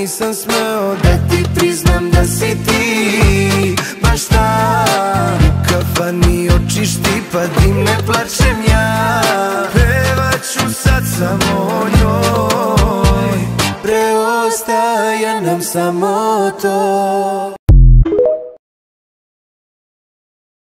nisam smeo da ti priznam da si ti Baš ta. U kafani oči štipa dim ne plačem ja. Pevat ću sad samo o njoj Preostaje nam samo to